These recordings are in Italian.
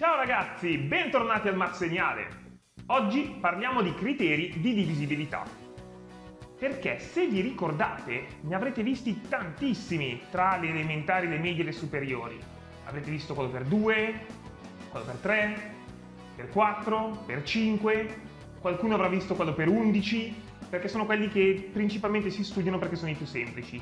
Ciao ragazzi, bentornati al Math Segnale. Oggi parliamo di criteri di divisibilità. Perché se vi ricordate, ne avrete visti tantissimi tra le elementari, le medie e le superiori. Avrete visto quello per 2, quello per 3, per 4, per 5, qualcuno avrà visto quello per 11, perché sono quelli che principalmente si studiano perché sono i più semplici.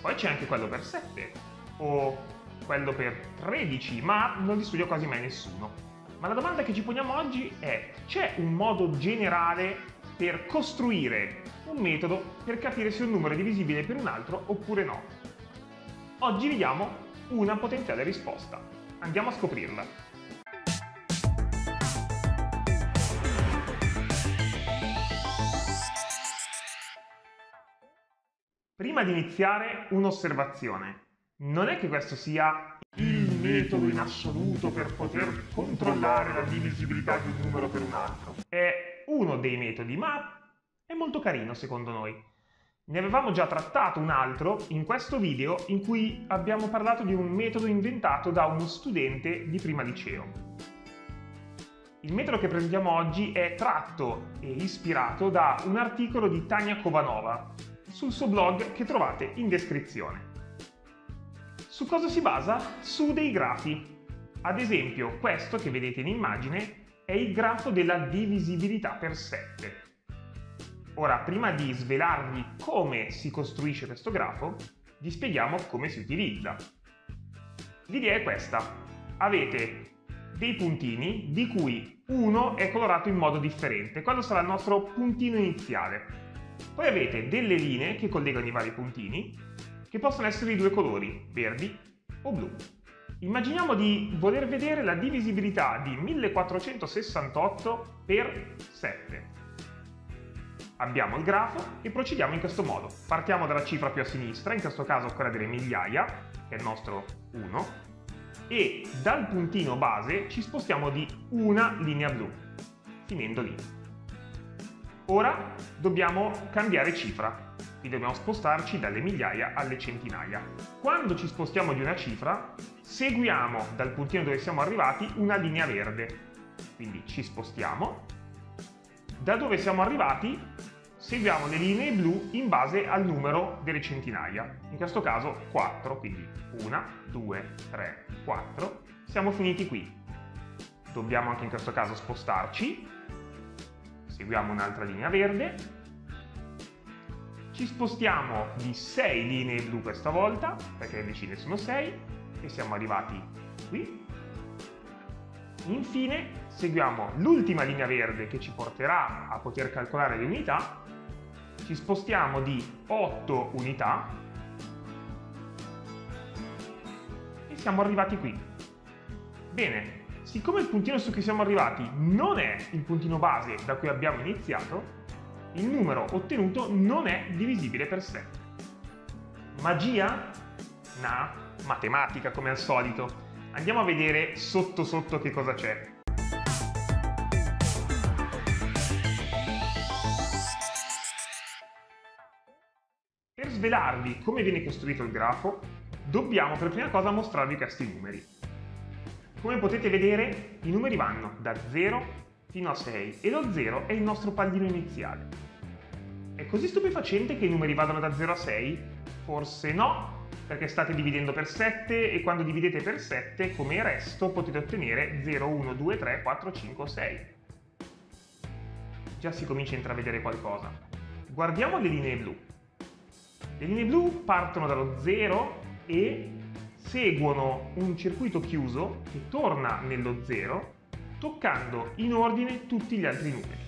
Poi c'è anche quello per 7, o quello per 13, ma non li studia quasi mai nessuno. Ma la domanda che ci poniamo oggi è, c'è un modo generale per costruire un metodo per capire se un numero è divisibile per un altro oppure no? Oggi vediamo una potenziale risposta. Andiamo a scoprirla. Prima di iniziare, un'osservazione. Non è che questo sia il metodo in assoluto per poter controllare la divisibilità di un numero per un altro. È uno dei metodi, ma è molto carino secondo noi. Ne avevamo già trattato un altro in questo video in cui abbiamo parlato di un metodo inventato da uno studente di prima liceo. Il metodo che presentiamo oggi è tratto e ispirato da un articolo di Tania Kovanova sul suo blog che trovate in descrizione. Su cosa si basa? Su dei grafi. Ad esempio, questo che vedete in immagine è il grafo della divisibilità per 7. Ora, prima di svelarvi come si costruisce questo grafo, vi spieghiamo come si utilizza. L'idea è questa. Avete dei puntini di cui uno è colorato in modo differente. Quello sarà il nostro puntino iniziale. Poi avete delle linee che collegano i vari puntini che possono essere di due colori, verdi o blu. Immaginiamo di voler vedere la divisibilità di 1468 per 7. Abbiamo il grafo e procediamo in questo modo. Partiamo dalla cifra più a sinistra, in questo caso quella delle migliaia, che è il nostro 1, e dal puntino base ci spostiamo di una linea blu, finendo lì. Ora dobbiamo cambiare cifra, quindi dobbiamo spostarci dalle migliaia alle centinaia. Quando ci spostiamo di una cifra, seguiamo dal puntino dove siamo arrivati una linea verde. Quindi ci spostiamo. Da dove siamo arrivati seguiamo le linee blu in base al numero delle centinaia. In questo caso 4, quindi 1, 2, 3, 4. Siamo finiti qui. Dobbiamo anche in questo caso spostarci. Seguiamo un'altra linea verde ci spostiamo di 6 linee blu questa volta, perché le decine sono 6, e siamo arrivati qui. Infine seguiamo l'ultima linea verde che ci porterà a poter calcolare le unità, ci spostiamo di 8 unità e siamo arrivati qui. Bene, siccome il puntino su cui siamo arrivati non è il puntino base da cui abbiamo iniziato, il numero ottenuto non è divisibile per 7. Magia? No, matematica come al solito. Andiamo a vedere sotto sotto che cosa c'è. Per svelarvi come viene costruito il grafo, dobbiamo per prima cosa mostrarvi questi numeri. Come potete vedere, i numeri vanno da 0 fino a 6 e lo 0 è il nostro pallino iniziale. È così stupefacente che i numeri vadano da 0 a 6? Forse no, perché state dividendo per 7 e quando dividete per 7 come resto potete ottenere 0, 1, 2, 3, 4, 5, 6. Già si comincia a intravedere qualcosa. Guardiamo le linee blu. Le linee blu partono dallo 0 e seguono un circuito chiuso che torna nello 0 toccando in ordine tutti gli altri numeri.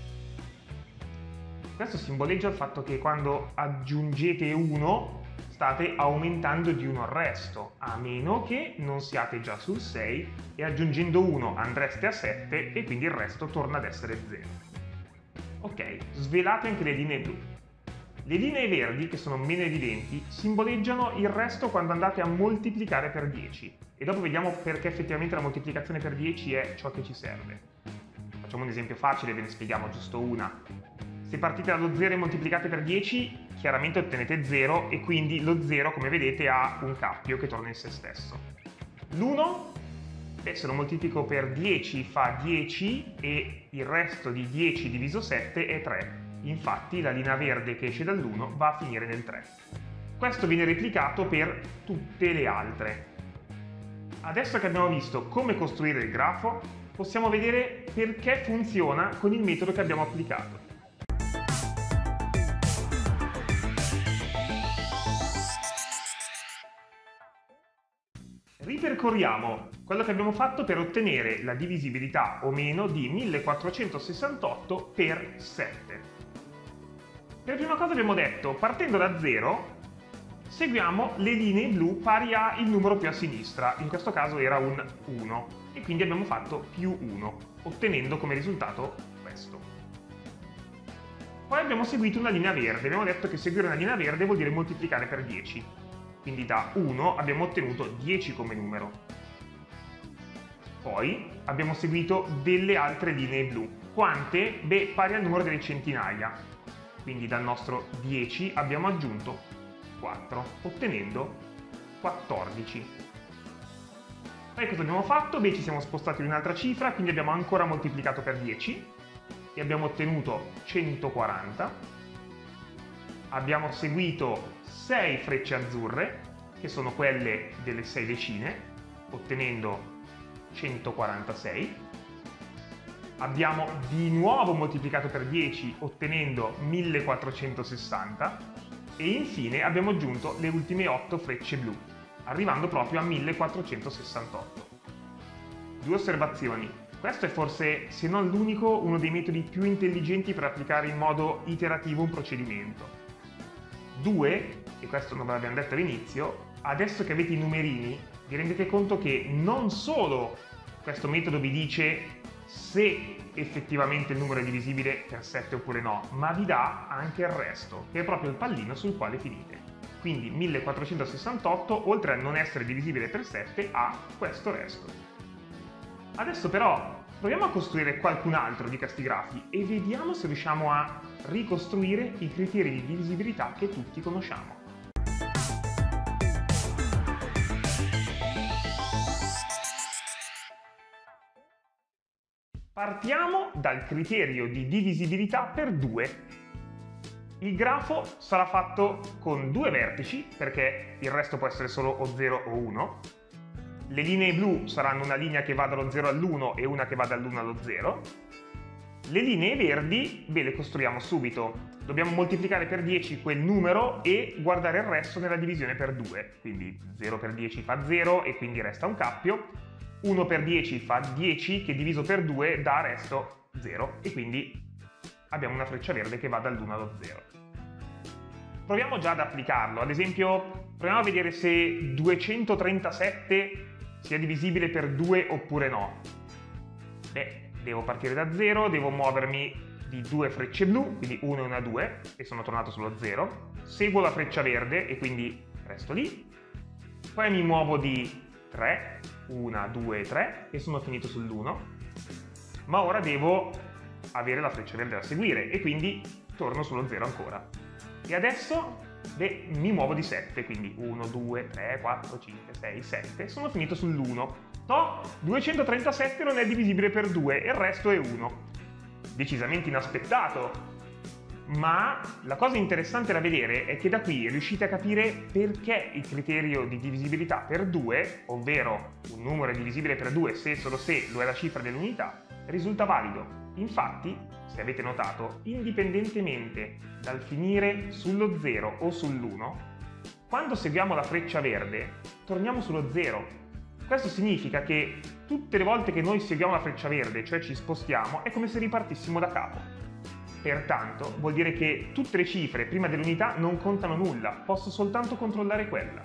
Questo simboleggia il fatto che quando aggiungete 1 state aumentando di 1 il resto, a meno che non siate già sul 6 e aggiungendo 1 andreste a 7 e quindi il resto torna ad essere 0. Ok, svelate anche le linee blu. Le linee verdi, che sono meno evidenti, simboleggiano il resto quando andate a moltiplicare per 10 e dopo vediamo perché effettivamente la moltiplicazione per 10 è ciò che ci serve. Facciamo un esempio facile, ve ne spieghiamo giusto una. Se partite dallo 0 e moltiplicate per 10, chiaramente ottenete 0 e quindi lo 0, come vedete, ha un cappio che torna in se stesso. L'1 Beh, se lo moltiplico per 10 fa 10 e il resto di 10 diviso 7 è 3. Infatti la linea verde che esce dall'1 va a finire nel 3. Questo viene replicato per tutte le altre. Adesso che abbiamo visto come costruire il grafo, possiamo vedere perché funziona con il metodo che abbiamo applicato. Ripercorriamo quello che abbiamo fatto per ottenere la divisibilità o meno di 1468 per 7. Per prima cosa abbiamo detto, partendo da 0, seguiamo le linee blu pari a il numero più a sinistra, in questo caso era un 1, e quindi abbiamo fatto più 1, ottenendo come risultato questo. Poi abbiamo seguito una linea verde, abbiamo detto che seguire una linea verde vuol dire moltiplicare per 10, quindi da 1 abbiamo ottenuto 10 come numero. Poi abbiamo seguito delle altre linee blu. Quante? Beh, pari al numero delle centinaia quindi dal nostro 10 abbiamo aggiunto 4, ottenendo 14. Poi cosa abbiamo fatto? Beh, ci siamo spostati in un'altra cifra, quindi abbiamo ancora moltiplicato per 10 e abbiamo ottenuto 140. Abbiamo seguito 6 frecce azzurre, che sono quelle delle 6 decine, ottenendo 146 abbiamo di nuovo moltiplicato per 10 ottenendo 1460 e infine abbiamo aggiunto le ultime 8 frecce blu, arrivando proprio a 1468. Due osservazioni. Questo è forse, se non l'unico, uno dei metodi più intelligenti per applicare in modo iterativo un procedimento. Due, e questo non ve l'abbiamo detto all'inizio, adesso che avete i numerini vi rendete conto che non solo questo metodo vi dice se effettivamente il numero è divisibile per 7 oppure no, ma vi dà anche il resto, che è proprio il pallino sul quale finite. Quindi 1468, oltre a non essere divisibile per 7, ha questo resto. Adesso però proviamo a costruire qualcun altro di questi grafi e vediamo se riusciamo a ricostruire i criteri di divisibilità che tutti conosciamo. Partiamo dal criterio di divisibilità per 2. Il grafo sarà fatto con due vertici, perché il resto può essere solo o 0 o 1. Le linee blu saranno una linea che va dallo 0 all'1 e una che va dall'1 allo 0. Le linee verdi, beh, le costruiamo subito. Dobbiamo moltiplicare per 10 quel numero e guardare il resto nella divisione per 2. Quindi 0 per 10 fa 0 e quindi resta un cappio. 1 per 10 fa 10 che diviso per 2 dà resto 0 e quindi abbiamo una freccia verde che va dall'1 allo 0. Proviamo già ad applicarlo, ad esempio proviamo a vedere se 237 sia divisibile per 2 oppure no. Beh, devo partire da 0, devo muovermi di due frecce blu, quindi 1 e una 2, e sono tornato sullo 0. Seguo la freccia verde e quindi resto lì. Poi mi muovo di 3, 1, 2, 3 e sono finito sull'1, ma ora devo avere la freccia verde da seguire e quindi torno sullo 0 ancora. E adesso beh, mi muovo di 7, quindi 1, 2, 3, 4, 5, 6, 7, sono finito sull'1. No, 237 non è divisibile per 2 e il resto è 1. Decisamente inaspettato, ma la cosa interessante da vedere è che da qui riuscite a capire perché il criterio di divisibilità per 2, ovvero un numero è divisibile per 2 se e solo se lo è la cifra dell'unità, risulta valido. Infatti, se avete notato, indipendentemente dal finire sullo 0 o sull'1, quando seguiamo la freccia verde, torniamo sullo 0. Questo significa che tutte le volte che noi seguiamo la freccia verde, cioè ci spostiamo, è come se ripartissimo da capo. Pertanto vuol dire che tutte le cifre prima dell'unità non contano nulla, posso soltanto controllare quella.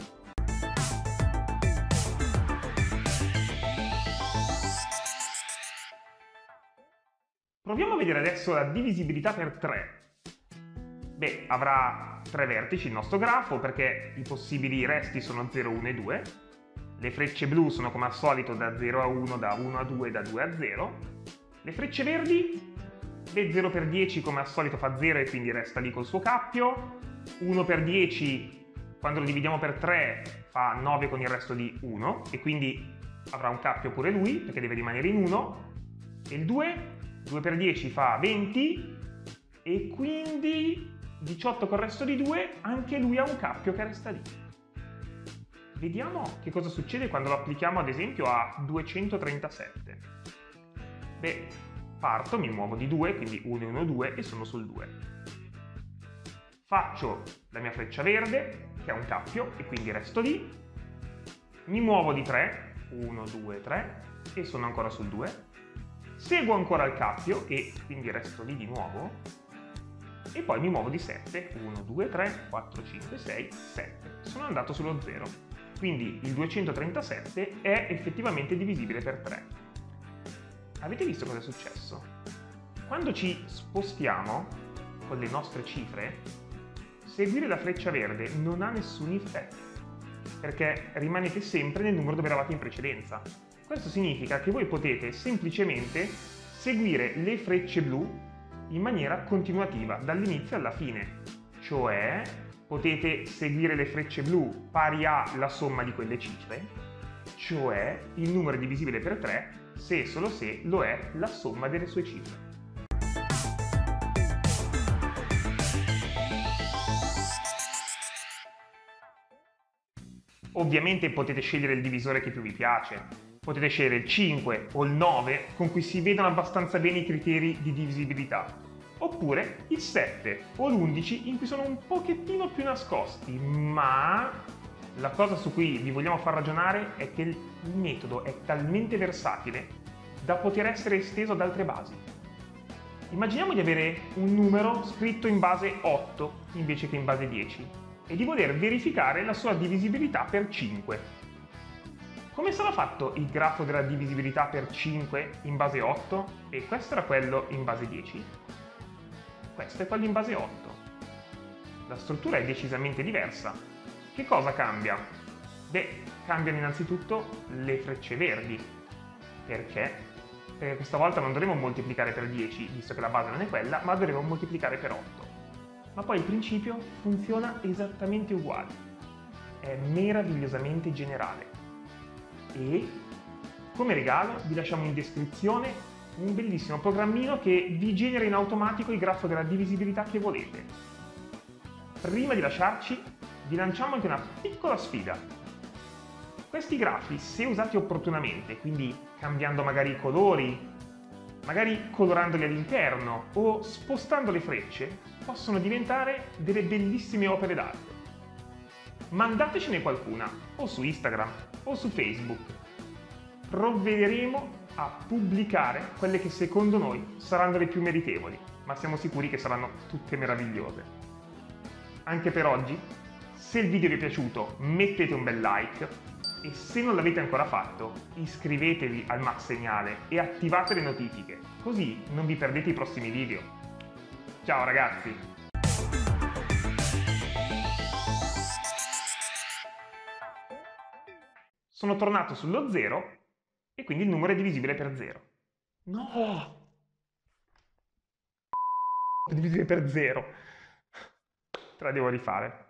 Proviamo a vedere adesso la divisibilità per 3. Beh, avrà tre vertici il nostro grafo perché i possibili resti sono 0, 1 e 2. Le frecce blu sono come al solito da 0 a 1, da 1 a 2, da 2 a 0. Le frecce verdi Beh, 0 per 10 come al solito fa 0 e quindi resta lì col suo cappio. 1 per 10 quando lo dividiamo per 3 fa 9 con il resto di 1 e quindi avrà un cappio pure lui, perché deve rimanere in 1, e il 2, 2 per 10 fa 20, e quindi 18 col resto di 2, anche lui ha un cappio che resta lì. Vediamo che cosa succede quando lo applichiamo ad esempio a 237. Beh, parto, mi muovo di 2, quindi 1, 1, 2 e sono sul 2. Faccio la mia freccia verde, che ha un cappio, e quindi resto lì. Mi muovo di 3, 1, 2, 3, e sono ancora sul 2. Seguo ancora il cappio, e quindi resto lì di nuovo. E poi mi muovo di 7, 1, 2, 3, 4, 5, 6, 7. Sono andato sullo 0. Quindi il 237 è effettivamente divisibile per 3. Avete visto cosa è successo? Quando ci spostiamo con le nostre cifre, seguire la freccia verde non ha nessun effetto, perché rimanete sempre nel numero dove eravate in precedenza. Questo significa che voi potete semplicemente seguire le frecce blu in maniera continuativa, dall'inizio alla fine. Cioè, potete seguire le frecce blu pari alla somma di quelle cifre, cioè il numero è divisibile per 3 se e solo se lo è la somma delle sue cifre. Ovviamente potete scegliere il divisore che più vi piace. Potete scegliere il 5 o il 9 con cui si vedono abbastanza bene i criteri di divisibilità. Oppure il 7 o l'11 in cui sono un pochettino più nascosti, ma la cosa su cui vi vogliamo far ragionare è che il metodo è talmente versatile da poter essere esteso ad altre basi. Immaginiamo di avere un numero scritto in base 8 invece che in base 10 e di voler verificare la sua divisibilità per 5. Come sarà fatto il grafo della divisibilità per 5 in base 8 e questo era quello in base 10? Questo è quello in base 8. La struttura è decisamente diversa, che cosa cambia? Beh, cambiano innanzitutto le frecce verdi. Perché? Perché questa volta non dovremo moltiplicare per 10, visto che la base non è quella, ma dovremo moltiplicare per 8. Ma poi il principio funziona esattamente uguale. È meravigliosamente generale. E come regalo vi lasciamo in descrizione un bellissimo programmino che vi genera in automatico il grafo della divisibilità che volete. Prima di lasciarci vi lanciamo anche una piccola sfida. Questi grafi, se usati opportunamente, quindi cambiando magari i colori, magari colorandoli all'interno o spostando le frecce, possono diventare delle bellissime opere d'arte. Mandatecene qualcuna, o su Instagram o su Facebook. Provvederemo a pubblicare quelle che secondo noi saranno le più meritevoli, ma siamo sicuri che saranno tutte meravigliose. Anche per oggi se il video vi è piaciuto mettete un bel like e se non l'avete ancora fatto iscrivetevi al Max Segnale e attivate le notifiche, così non vi perdete i prossimi video. Ciao ragazzi! Sono tornato sullo 0 e quindi il numero è divisibile per 0. No! È divisibile per 0. Te la devo rifare.